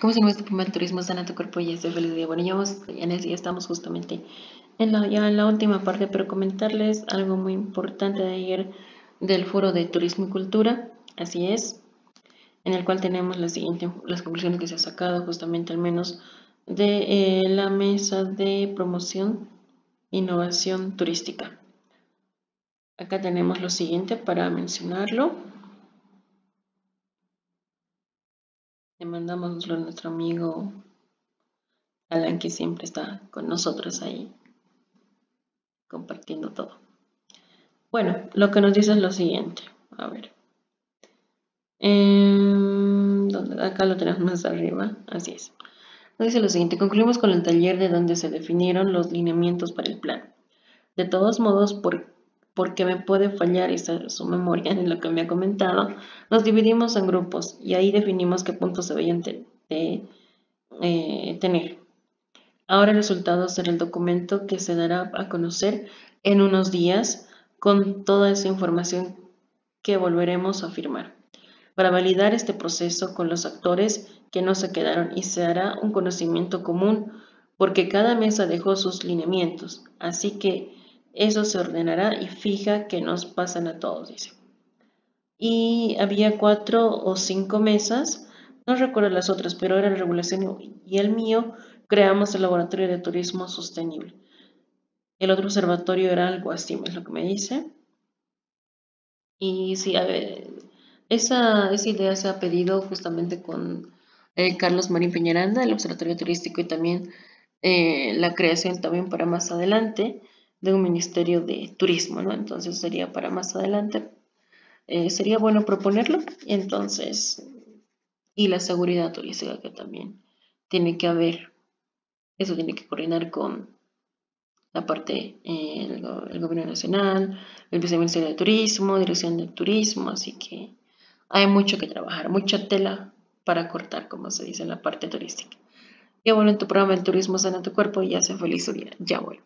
¿Cómo se llama este primer turismo sana tu cuerpo y este feliz día? Bueno, ya, ya estamos justamente en la, ya en la última parte, pero comentarles algo muy importante de ayer del foro de turismo y cultura, así es, en el cual tenemos la siguiente, las conclusiones que se ha sacado justamente al menos de eh, la mesa de promoción innovación turística. Acá tenemos lo siguiente para mencionarlo. Le mandamos a nuestro amigo Alan que siempre está con nosotros ahí compartiendo todo. Bueno, lo que nos dice es lo siguiente. A ver. Em, acá lo tenemos más arriba. Así es. Nos dice lo siguiente. Concluimos con el taller de donde se definieron los lineamientos para el plan. De todos modos, por porque me puede fallar esa, su memoria en lo que me ha comentado, nos dividimos en grupos y ahí definimos qué puntos se veían de, eh, tener. Ahora el resultado será el documento que se dará a conocer en unos días con toda esa información que volveremos a firmar. Para validar este proceso con los actores que no se quedaron y se hará un conocimiento común porque cada mesa dejó sus lineamientos, así que eso se ordenará y fija que nos pasan a todos, dice. Y había cuatro o cinco mesas, no recuerdo las otras, pero era la regulación y el mío creamos el laboratorio de turismo sostenible. El otro observatorio era algo así, es lo que me dice. Y sí, a ver, esa, esa idea se ha pedido justamente con eh, Carlos Marín Peñaranda, el observatorio turístico y también eh, la creación también para más adelante de un ministerio de turismo, ¿no? Entonces sería para más adelante, eh, sería bueno proponerlo. Entonces, y la seguridad turística que también tiene que haber, eso tiene que coordinar con la parte, eh, el, gobierno nacional, el viceministerio de turismo, dirección de turismo, así que hay mucho que trabajar, mucha tela para cortar, como se dice en la parte turística. Y bueno, en tu programa El Turismo Sana Tu Cuerpo y hace feliz día. Ya vuelvo.